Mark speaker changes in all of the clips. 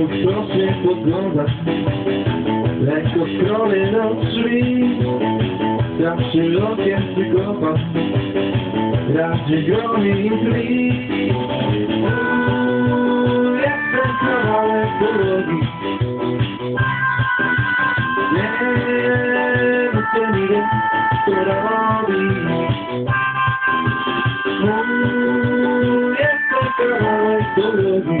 Speaker 1: mógł proszę podglądać Lekko strony na drzwi. Za przylokiem psychopat Raczy gromi intrig Jak ten kawałek drogi. Nie wiem, co mi wie, co robi. Mm, jak ten kawałek drogi.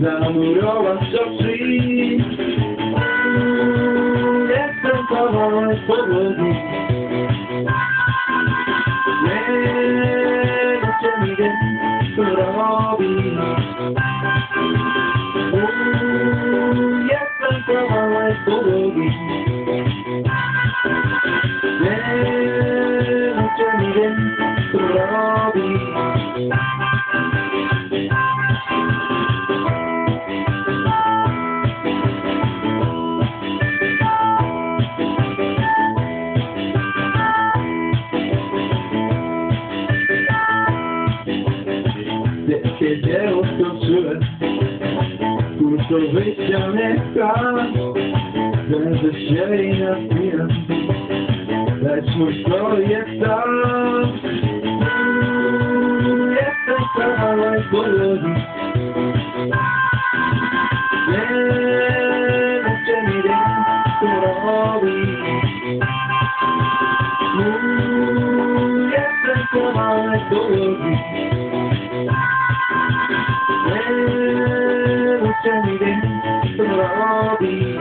Speaker 1: zamurować do drzwi. Nie, Nie. Wielkie dzieło skończyłem Kurs do wyjścia nie chce Będę się i napijam Lecz mój projekt tam. Jestem podłogi Nie wiem, czy mi wiem, co robi Jestem kawałek podłogi meeting to the lobby.